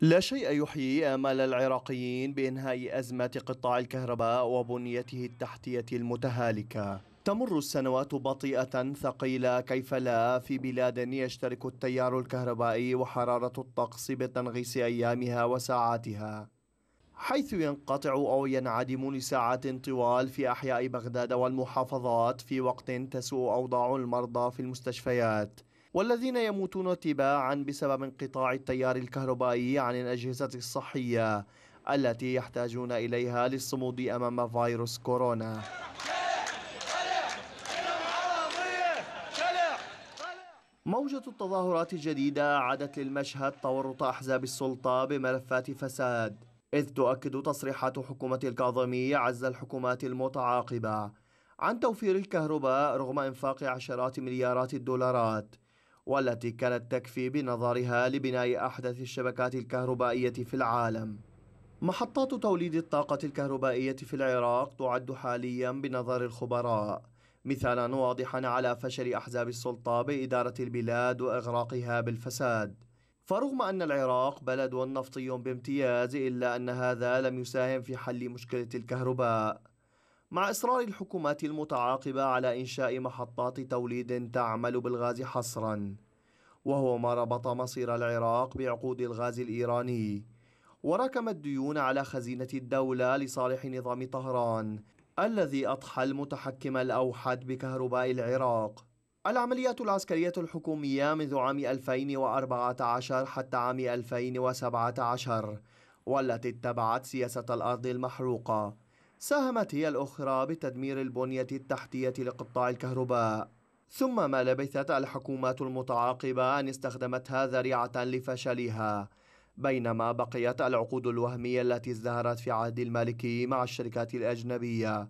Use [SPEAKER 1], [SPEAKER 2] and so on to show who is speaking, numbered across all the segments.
[SPEAKER 1] لا شيء يحيي آمال العراقيين بإنهاء أزمة قطاع الكهرباء وبنيته التحتية المتهالكة. تمر السنوات بطيئة ثقيلة كيف لا في بلاد يشترك التيار الكهربائي وحرارة الطقس بتنغيص أيامها وساعاتها. حيث ينقطع أو ينعدم لساعات طوال في أحياء بغداد والمحافظات في وقت تسوء أوضاع المرضى في المستشفيات. والذين يموتون تباعا بسبب انقطاع التيار الكهربائي عن الأجهزة الصحية التي يحتاجون إليها للصمود أمام فيروس كورونا. موجة التظاهرات الجديدة أعادت للمشهد تورط أحزاب السلطة بملفات فساد إذ تؤكد تصريحات حكومة الكاظمي عز الحكومات المتعاقبة عن توفير الكهرباء رغم إنفاق عشرات مليارات الدولارات. والتي كانت تكفي بنظرها لبناء أحدث الشبكات الكهربائية في العالم. محطات توليد الطاقة الكهربائية في العراق تعد حاليا بنظر الخبراء مثالا واضحا على فشل أحزاب السلطة بإدارة البلاد وإغراقها بالفساد. فرغم أن العراق بلد نفطي بامتياز إلا أن هذا لم يساهم في حل مشكلة الكهرباء. مع إصرار الحكومات المتعاقبة على إنشاء محطات توليد تعمل بالغاز حصرا وهو ما ربط مصير العراق بعقود الغاز الإيراني. وركم الديون على خزينة الدولة لصالح نظام طهران الذي أضحى المتحكم الأوحد بكهرباء العراق. العمليات العسكرية الحكومية منذ عام 2014 حتى عام 2017 والتي اتبعت سياسة الأرض المحروقة. ساهمت هي الأخرى بتدمير البنية التحتية لقطاع الكهرباء. ثم ما لبثت الحكومات المتعاقبة أن استخدمتها ذريعة لفشلها بينما بقيت العقود الوهمية التي ازدهرت في عهد المالكي مع الشركات الأجنبية.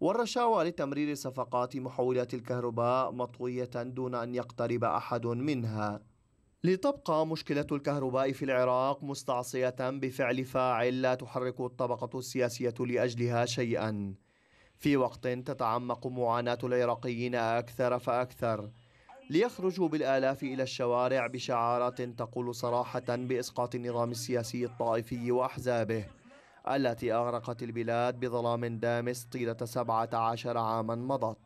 [SPEAKER 1] والرشاوى لتمرير صفقات محولات الكهرباء مطوية دون أن يقترب أحد منها. لتبقى مشكلة الكهرباء في العراق مستعصية بفعل فاعل لا تحرك الطبقة السياسية لأجلها شيئا. في وقت تتعمق معاناة العراقيين أكثر فأكثر ليخرجوا بالآلاف إلى الشوارع بشعارات تقول صراحة بإسقاط النظام السياسي الطائفي وأحزابه التي أغرقت البلاد بظلام دامس طيلة 17 عاما مضت.